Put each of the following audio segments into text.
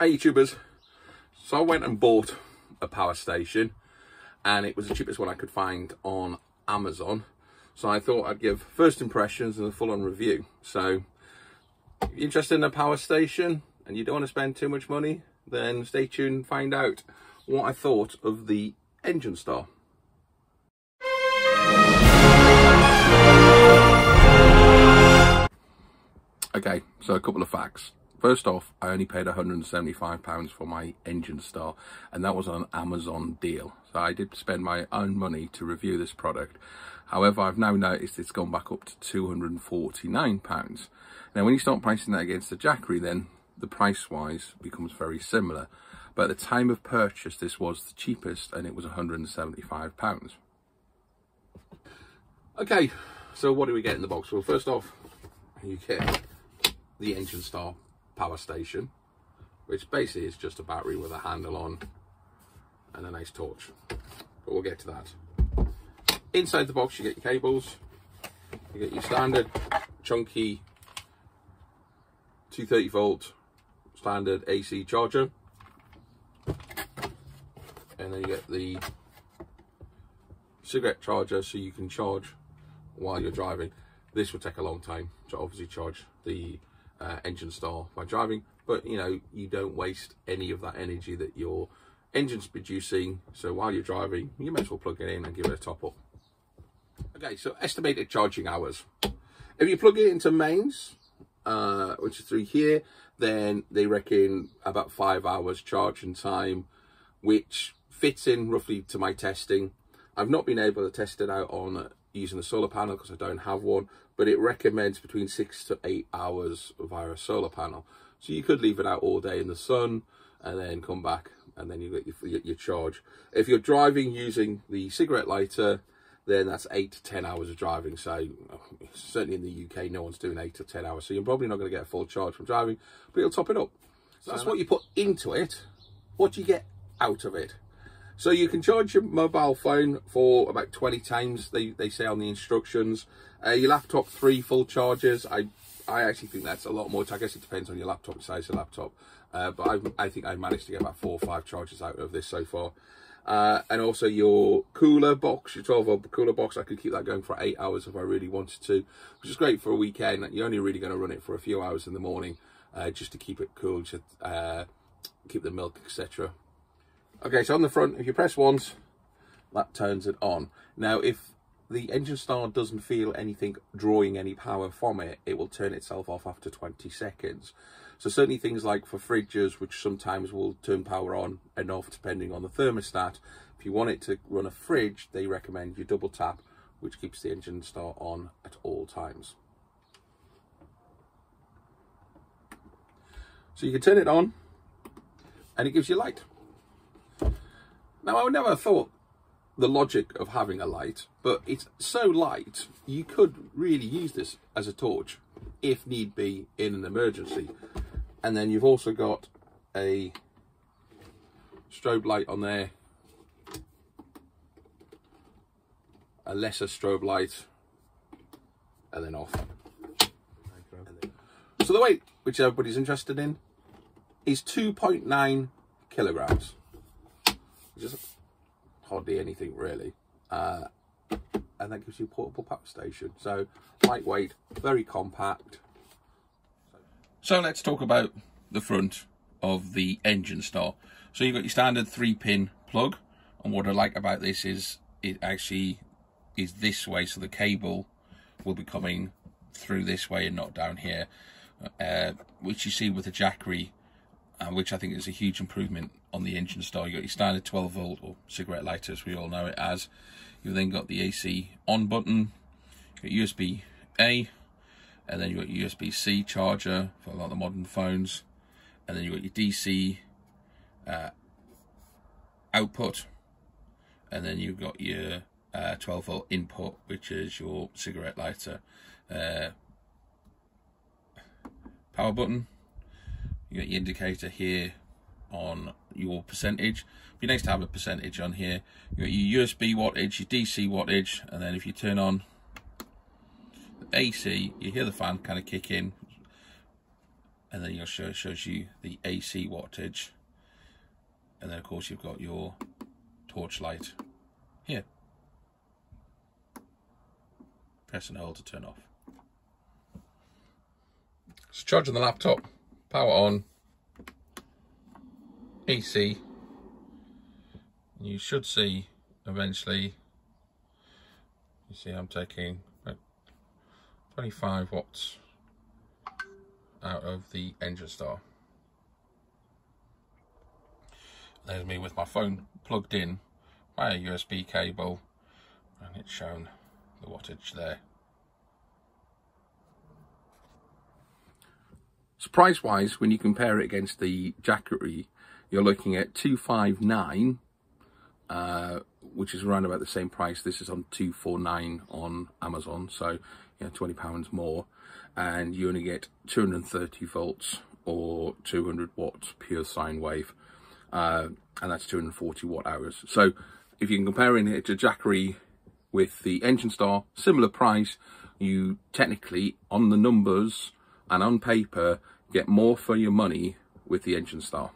Hey YouTubers, so I went and bought a power station and it was the cheapest one I could find on Amazon. So I thought I'd give first impressions and a full on review. So if you're interested in a power station and you don't want to spend too much money, then stay tuned and find out what I thought of the Enginstar. Okay, so a couple of facts. First off, I only paid £175 for my Enginstar, and that was on Amazon deal. So I did spend my own money to review this product. However, I've now noticed it's gone back up to £249. Now, when you start pricing that against the Jackery, then the price-wise becomes very similar. But at the time of purchase, this was the cheapest, and it was £175. Okay, so what do we get in the box? Well, first off, you get the Enginstar power station, which basically is just a battery with a handle on and a nice torch. But we'll get to that. Inside the box, you get your cables. You get your standard chunky 230 volt standard AC charger. And then you get the cigarette charger so you can charge while you're driving. This will take a long time to obviously charge the uh, Enginstar by driving, but you know, you don't waste any of that energy that your engine's producing. So while you're driving, you may as well plug it in and give it a top up. Okay, so estimated charging hours. If you plug it into mains, uh, which is through here, then they reckon about five hours charging time, which fits in roughly to my testing. I've not been able to test it out on using a solar panel because I don't have one, but it recommends between six to eight hours via a solar panel. So you could leave it out all day in the sun and then come back and then you get your, your charge. If you're driving using the cigarette lighter, then that's eight to 10 hours of driving. So certainly in the UK, no one's doing eight to 10 hours. So you're probably not going to get a full charge from driving, but you'll top it up. So that's what you put into it. What do you get out of it? So you can charge your mobile phone for about 20 times, they, they say on the instructions. Uh, your laptop, three full charges. I I actually think that's a lot more. I guess it depends on your laptop, size of laptop. Uh, but I, I think I've managed to get about four or five charges out of this so far. Uh, and also your cooler box, your 12 volt cooler box, I could keep that going for eight hours if I really wanted to, which is great for a weekend. You're only really going to run it for a few hours in the morning uh, just to keep it cool, to uh, keep the milk, etc. Okay, so on the front, if you press once, that turns it on. Now, if the Enginstar doesn't feel anything drawing any power from it, it will turn itself off after 20 seconds. So certainly things like for fridges, which sometimes will turn power on and off depending on the thermostat. If you want it to run a fridge, they recommend you double tap, which keeps the Enginstar on at all times. So you can turn it on and it gives you light. Now, I never thought the logic of having a light, but it's so light, you could really use this as a torch if need be in an emergency. And then you've also got a strobe light on there, a lesser strobe light, and then off. So the weight, which everybody's interested in, is 2.9 kilograms just hardly anything really. Uh, and that gives you a portable power station. So lightweight, very compact. So let's talk about the front of the Enginstar. So you've got your standard three pin plug. And what I like about this is it actually is this way. So the cable will be coming through this way and not down here. Uh, which you see with the Jackery uh, which I think is a huge improvement on the Enginstar. You've got your standard 12 volt or cigarette lighter, as we all know it as. You've then got the AC on button, got USB A, and then you've got USB C charger for a lot of the modern phones, and then you've got your DC uh, output, and then you've got your uh, 12 volt input, which is your cigarette lighter. Uh, power button, you got your indicator here on your percentage. Be nice to have a percentage on here. You got your USB wattage, your DC wattage, and then if you turn on the AC, you hear the fan kind of kick in. and then it show, shows you the AC wattage and then of course you've got your torch light here press and hold to turn off so charging the laptop power on AC you should see eventually you see I'm taking 25 watts out of the Enginstar. There's me with my phone plugged in by a USB cable and it's shown the wattage there. So price wise, when you compare it against the Jackery, you're looking at 259 uh, which is around about the same price. This is on 249 on Amazon, so you know, 20 pounds more. And you only get 230 volts or 200 watts pure sine wave uh, and that's 240 watt hours. So if you're comparing it to Jackery with the Enginstar similar price. You technically on the numbers and on paper get more for your money with the Enginstar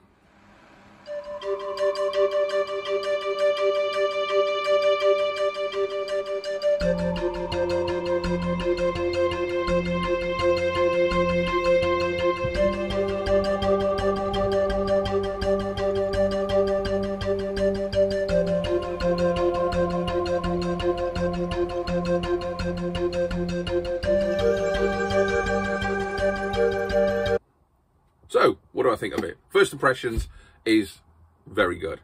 So, what do I think of it? First impressions is very good.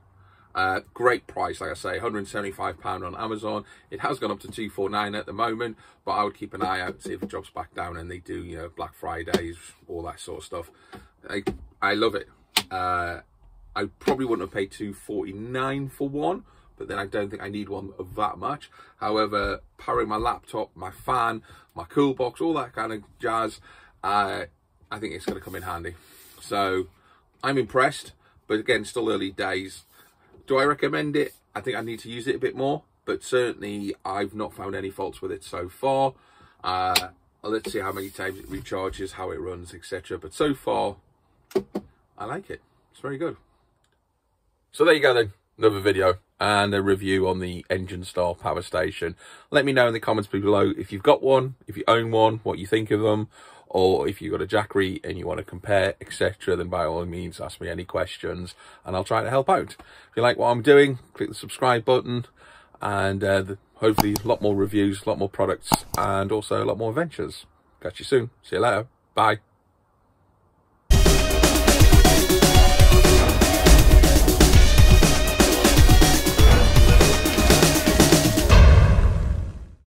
Uh, great price, like I say, £175 on Amazon. It has gone up to 249 at the moment, but I would keep an eye out, see if it drops back down and they do, you know, Black Fridays, all that sort of stuff. I, I love it. Uh, I probably wouldn't have paid 249 for one, but then I don't think I need one of that much. However, powering my laptop, my fan, my cool box, all that kind of jazz, uh, I think it's going to come in handy. So I'm impressed, but again, still early days. Do I recommend it? I think I need to use it a bit more, but certainly I've not found any faults with it so far. Uh, let's see how many times it recharges, how it runs, etc. But so far, I like it. It's very good. So there you go then, another video and a review on the Enginstar Power Station. Let me know in the comments below if you've got one, if you own one, what you think of them, or if you've got a Jackery and you want to compare, etc., then by all means ask me any questions and I'll try to help out. If you like what I'm doing, click the subscribe button and uh, hopefully a lot more reviews, a lot more products and also a lot more adventures. Catch you soon. See you later. Bye.